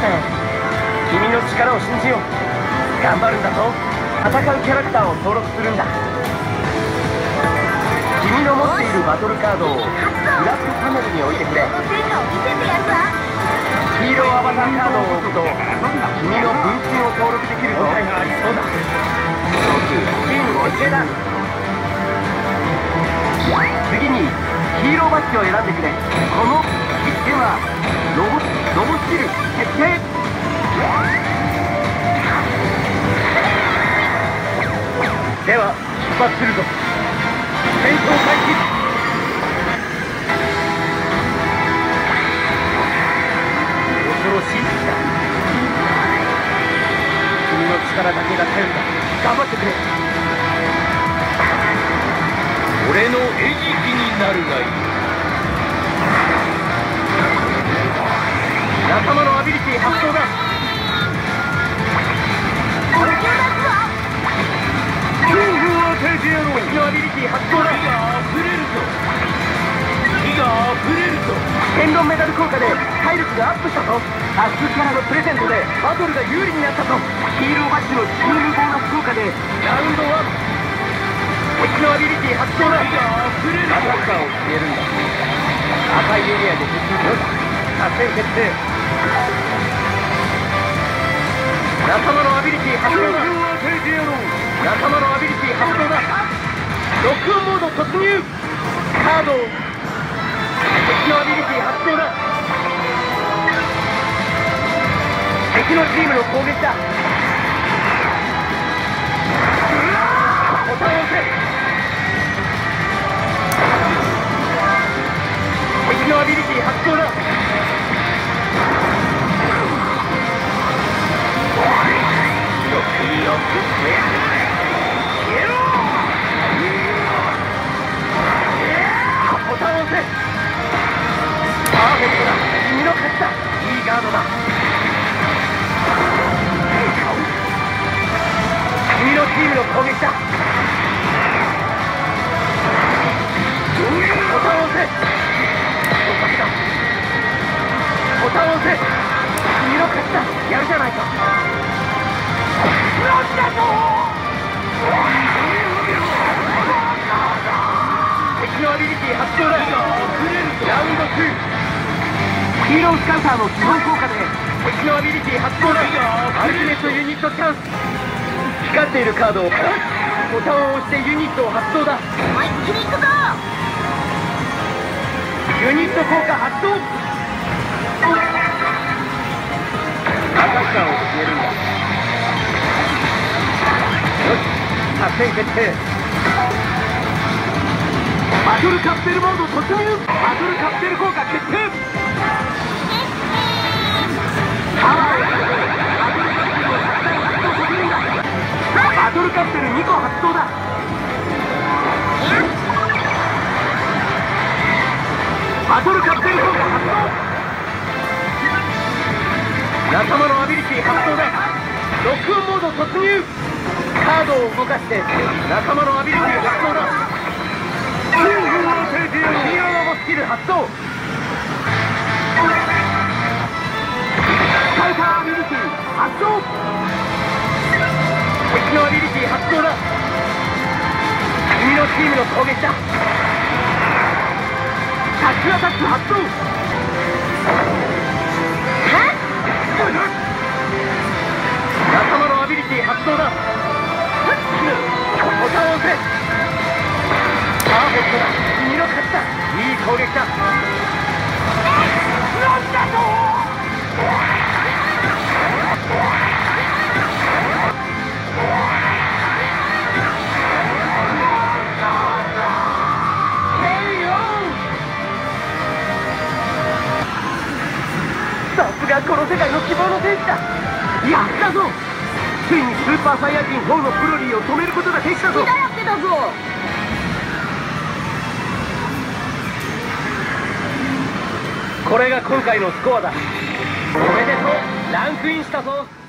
せ君の力を信じよう。頑張るんだぞ。戦うキャラクターを登録するんだ。君の持っているバトルカードをフラッグパネルに置いてくれ。ヒーローアバターカードを置くと君の分身を登録できるぞ。がありそうだ。金池だ。次にヒーローバッジを選んでくれ。この一点はロボロボスキル決定では出発するぞ戦闘開始。恐ろしい敵だ君の力だけが頼りだ頑張ってくれ俺の餌食になるがいい仲間のアビリティ発動だ恐怖を当ててやろうのアビリティ発動だ。火が溢れるぞ火が溢れるぞ天論メダル効果で体力がアップしたぞアップキャラのプレゼントでバトルが有利になったぞヒーローバッジのチームボーナス効果でラウンド1敵のアビリティ発動だ。火が溢れるぞアタッカーを消えるんだ。赤いエリアで突入作戦決定仲間のアビリティ発動だ仲間のアビリティ発動だロックオンモード突入。カード敵のアビリティ発動だ敵のチームの攻撃だ。ボタンを押せいいガードだ君のチームの攻撃だボタンを押せ合格だボタンを押せ君の勝ちだやるじゃないかなんだと敵のアビリティ発動だラウンド2ヒーロースカウターの基本効果で敵のアビリティ発動だアルティメットユニットチャンス。光っているカードを。ボタンを押してユニットを発動だ。思いっきり行くぞユニット効果発動アタッカーを消えるんだ。よし。作戦決定。バトルカプセルモード突入。バトルカプセル効果決定。バトルカプセル2個発動だ。バトルカプセル効果発動。仲間のアビリティ発動だ。ロックオンモード突入。カードを動かして。仲間のアビリティ発動だ。ヒーローロボスキル発動発動敵のアビリティ発動だ。君のチームの攻撃だ。タックアタック発動。仲間のアビリティ発動だ。ボタンを押せ。パーフェクトだ。君の勝ちだ。いい攻撃だ。がこの世界の希望の天使だ。やったぞ。ついにスーパーサイヤ人4のブロリーを止めることができたぞ。やってたぞ。これが今回のスコアだ。おめでとう。ランクインしたぞ